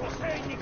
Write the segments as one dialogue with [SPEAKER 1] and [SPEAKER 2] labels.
[SPEAKER 1] 我陪你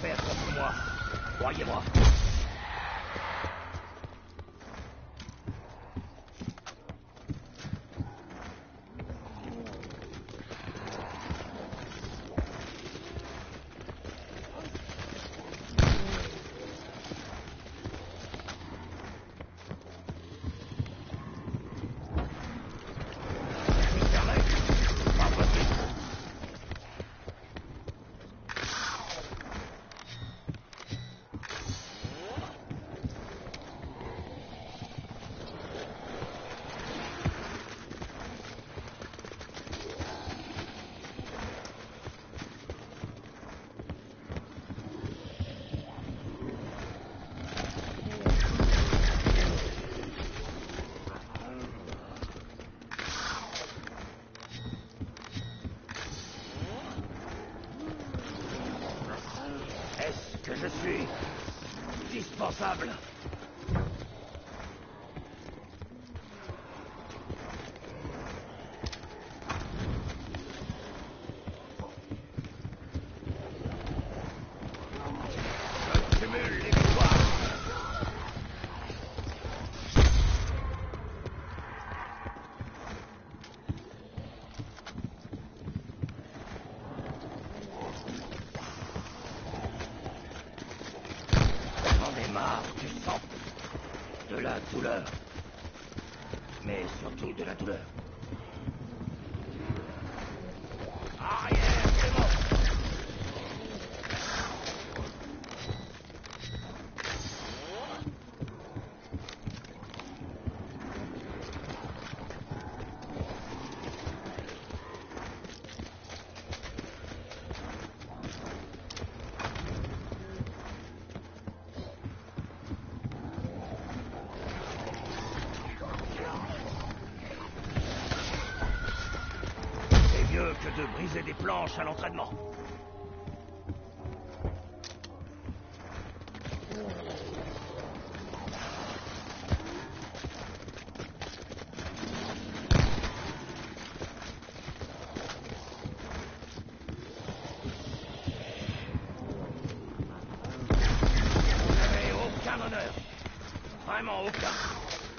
[SPEAKER 1] 不要说，我王一话。à l'entraînement. Vous n'avez aucun honneur. Vraiment aucun.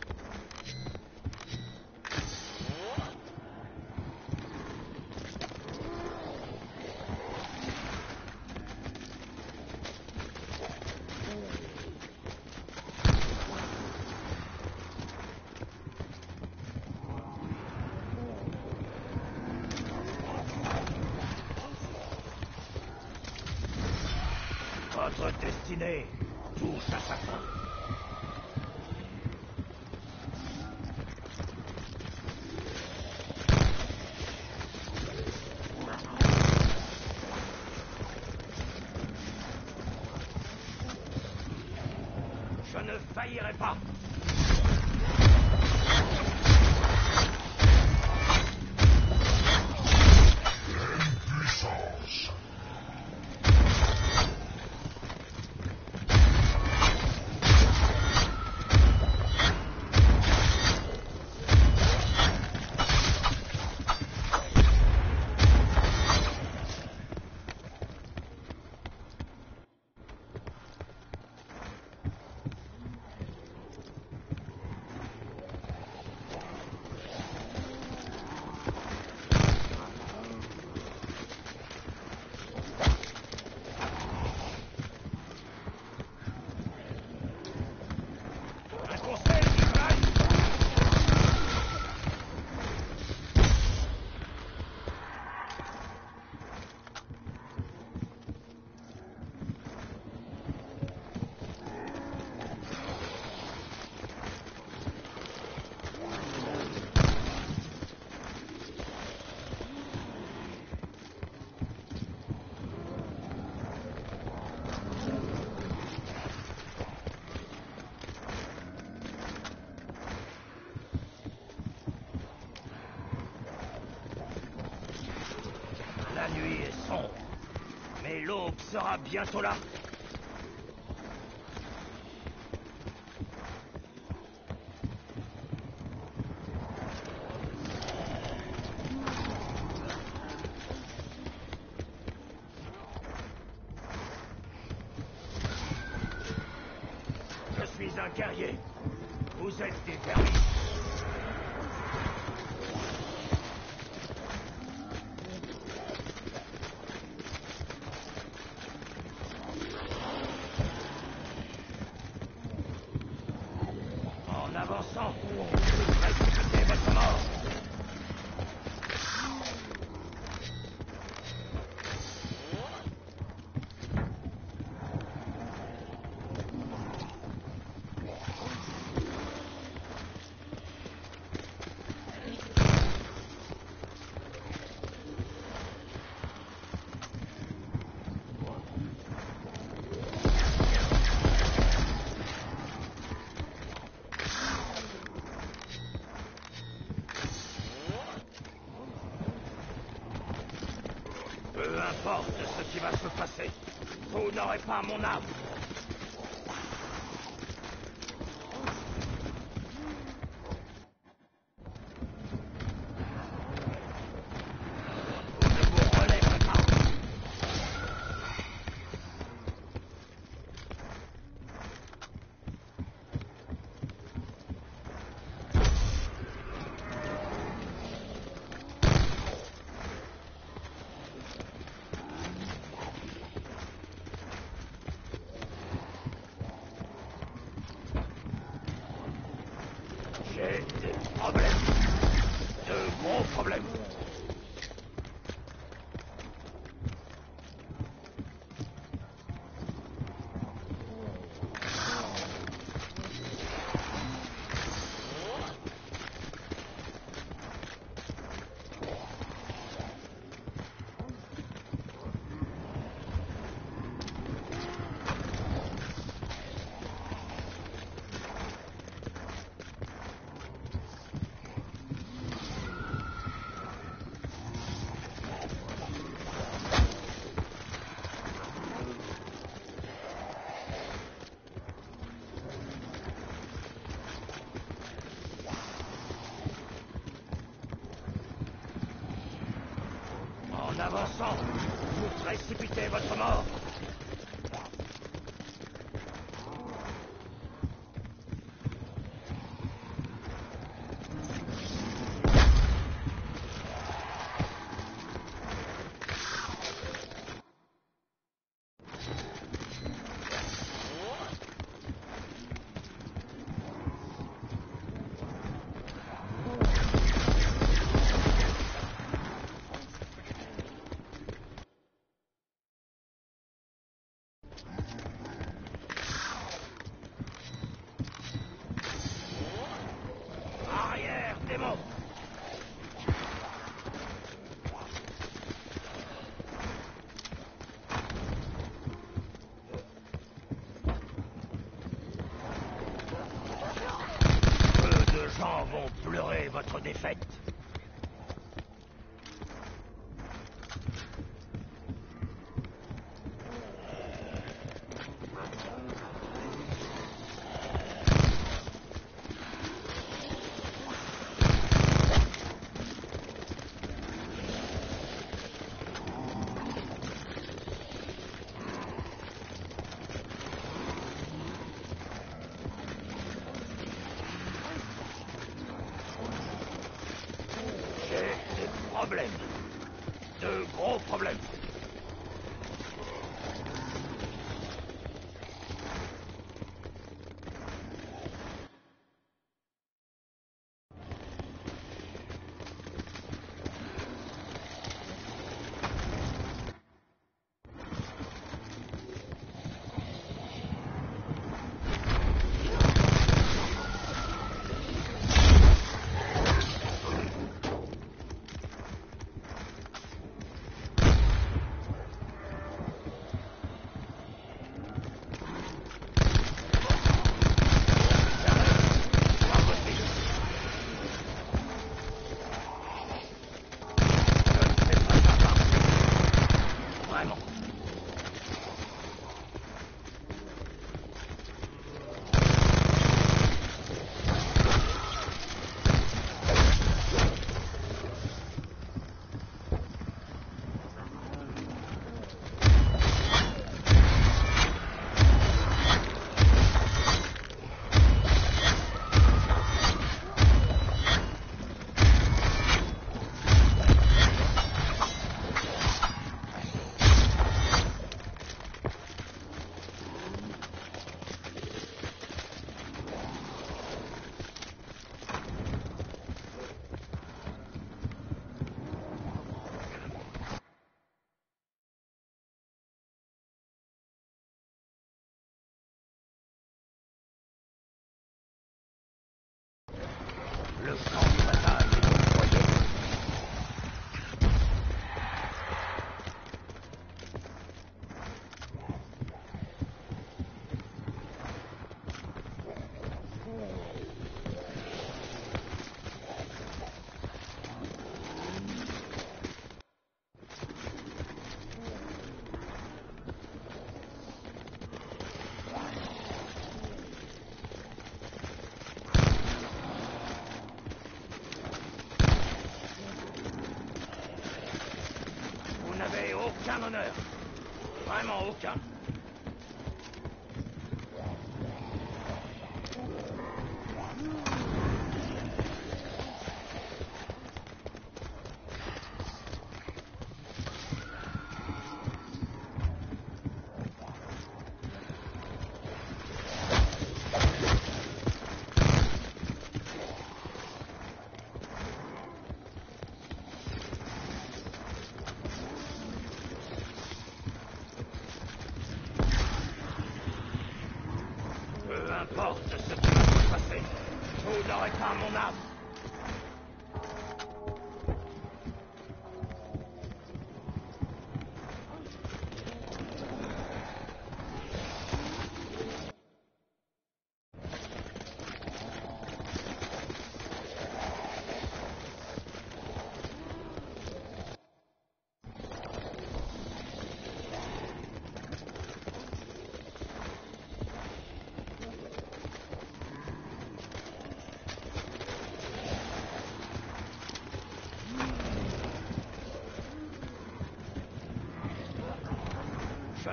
[SPEAKER 1] 三爷来报ヤソラ n'aurez pas mon âme. precipiteva de gros problèmes. Aucun honneur. Vraiment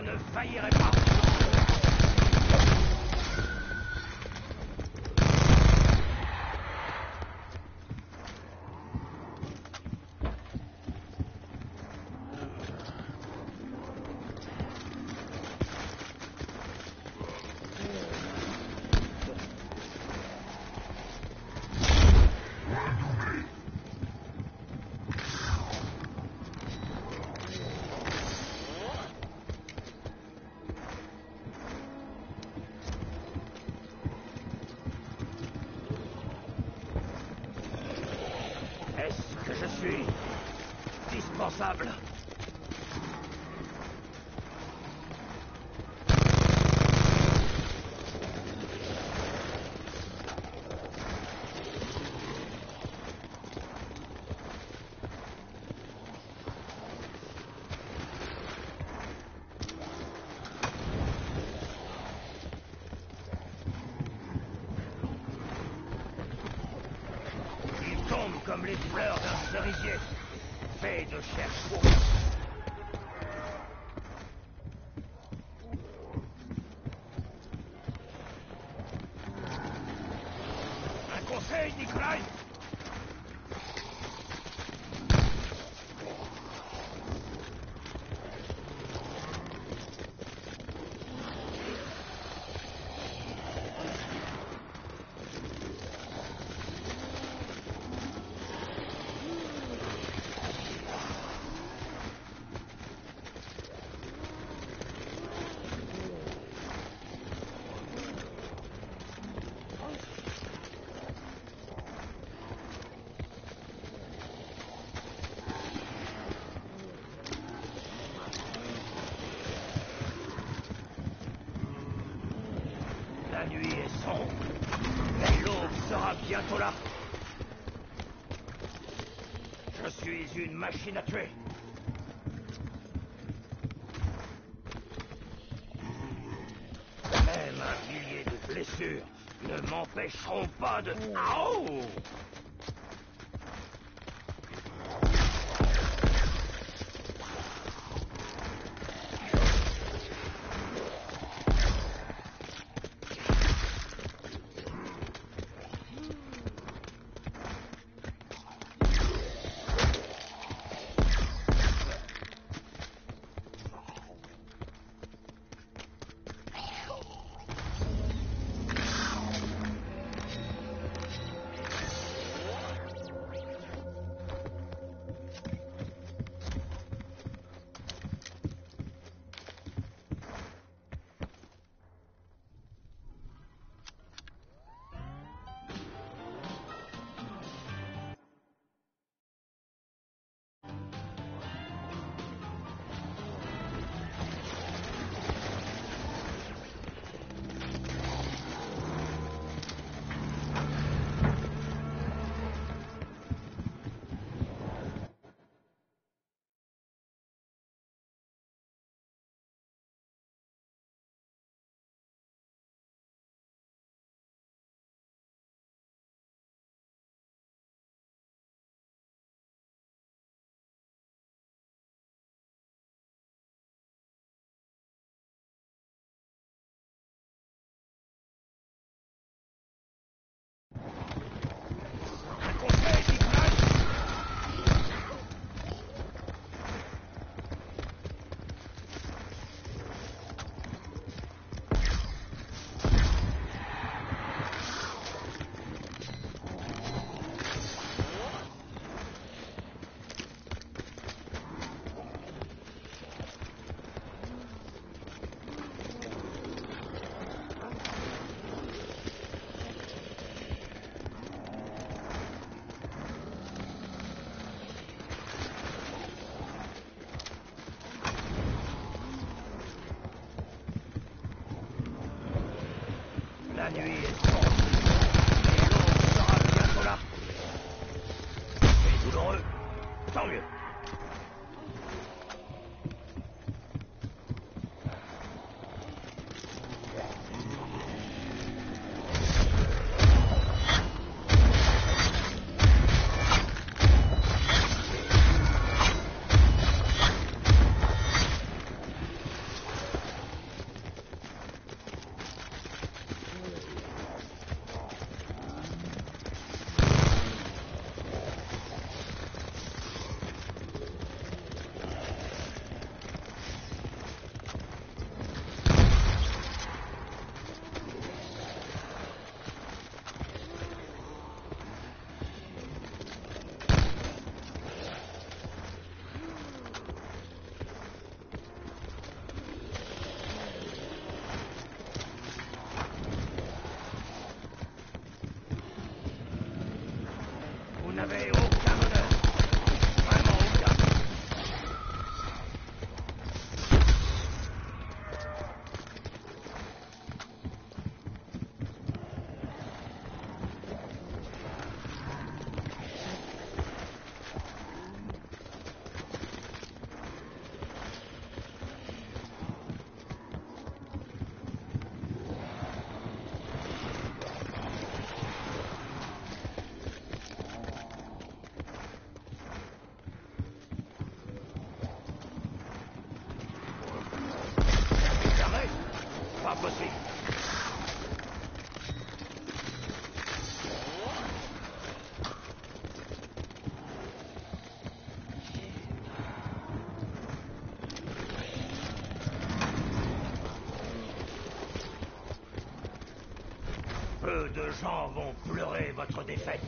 [SPEAKER 1] Ne faillirai pas. M'empêcheront pas gens vont pleurer votre défaite.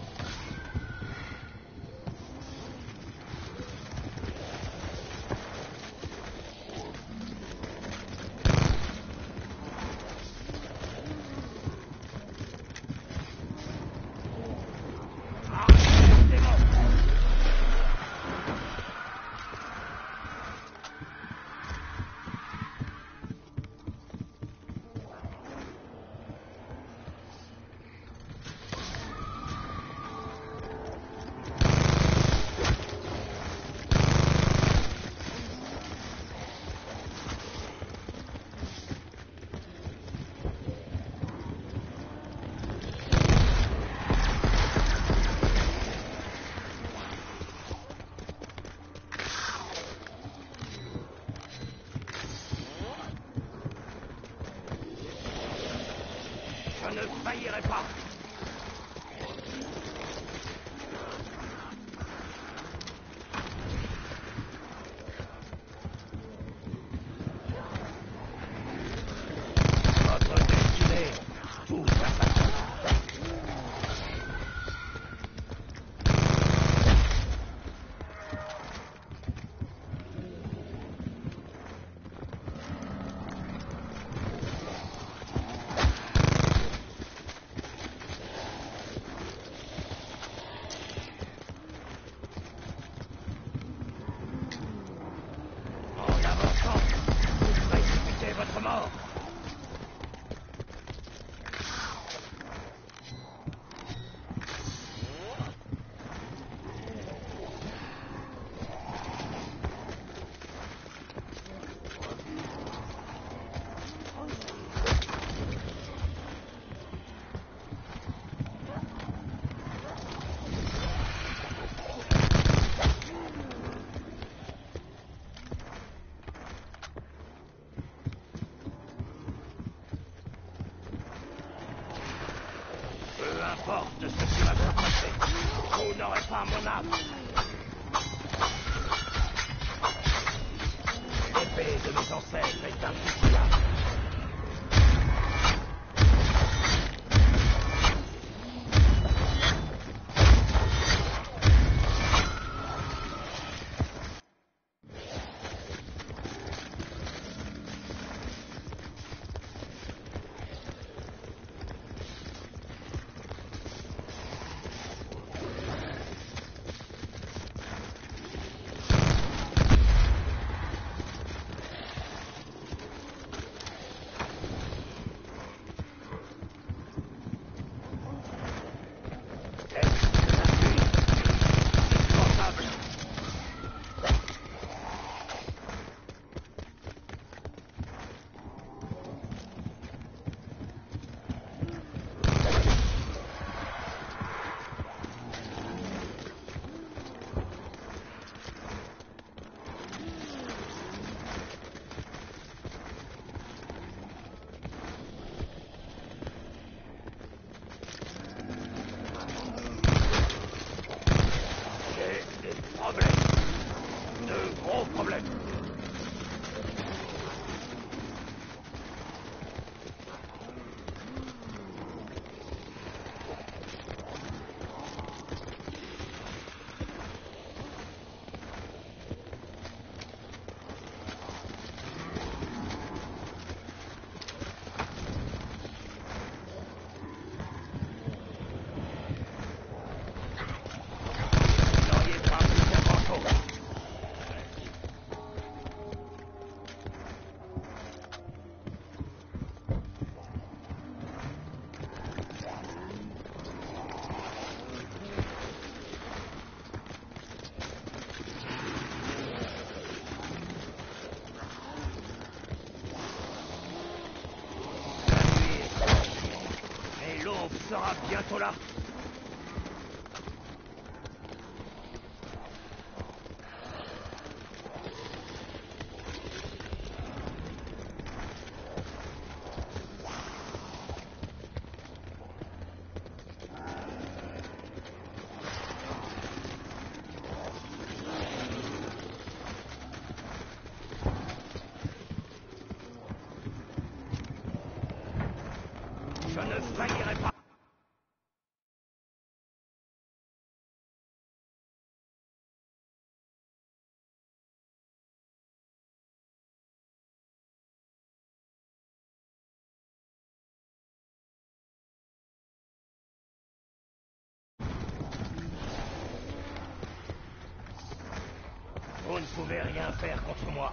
[SPEAKER 1] Vous ne pouvez rien faire contre moi.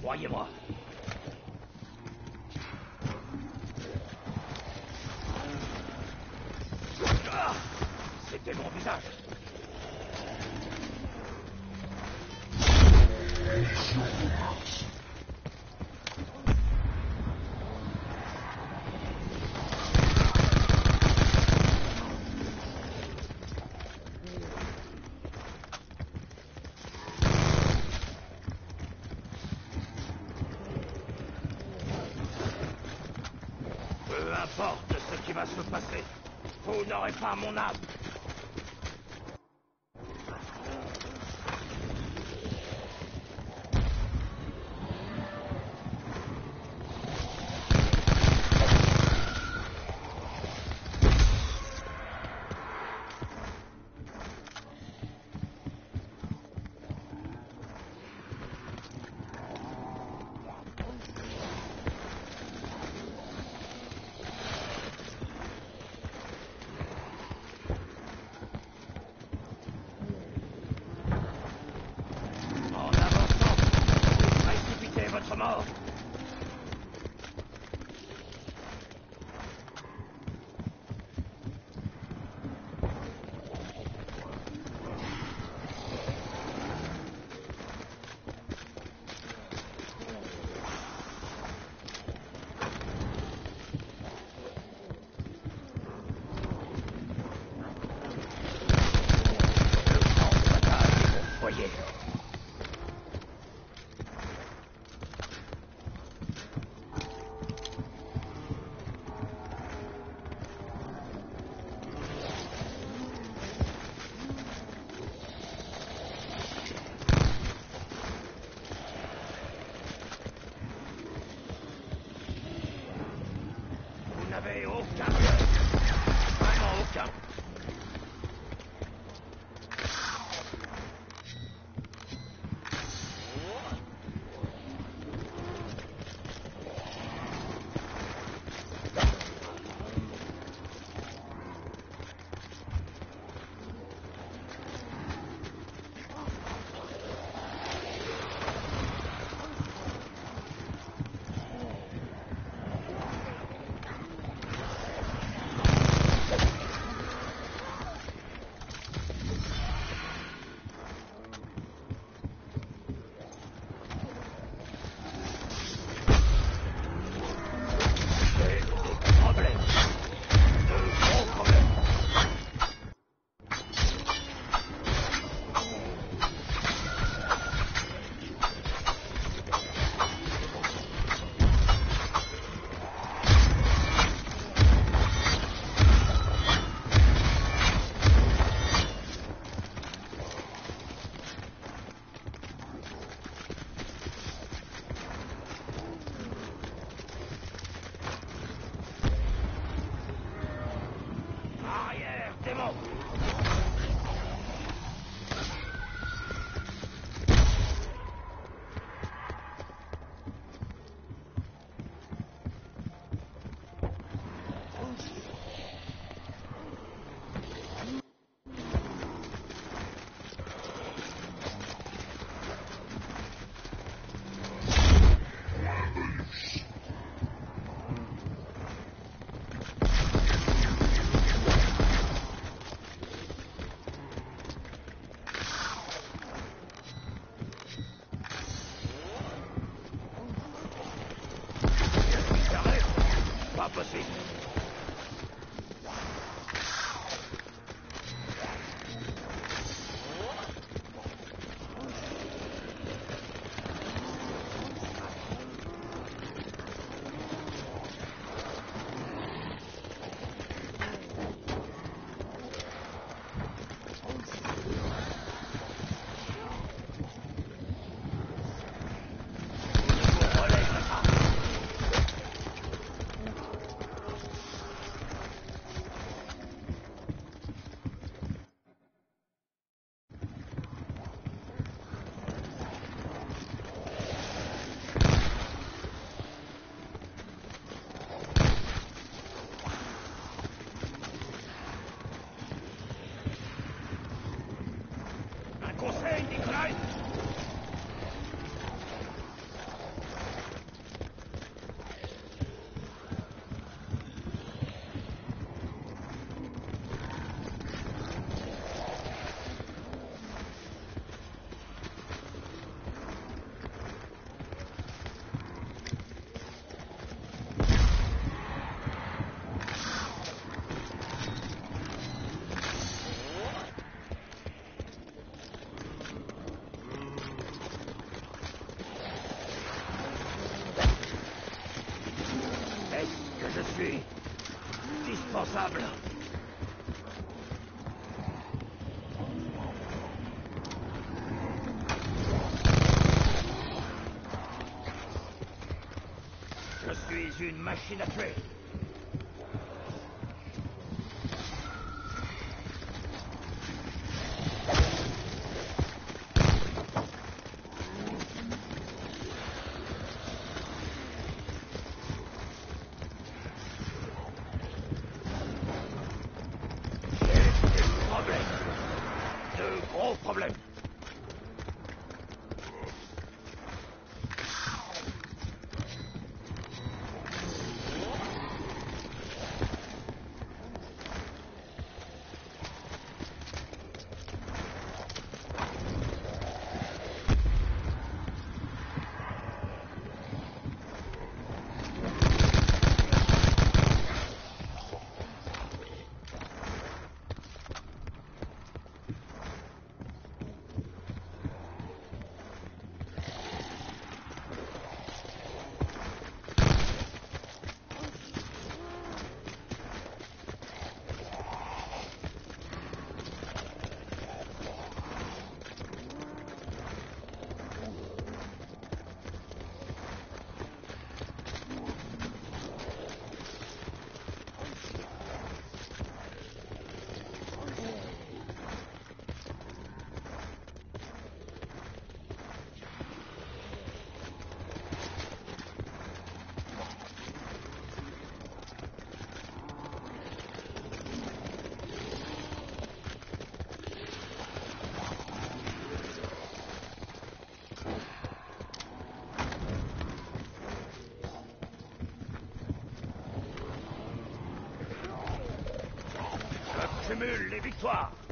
[SPEAKER 1] Croyez-moi. Ah, c'était mon visage. Mamunas in a tree. 哇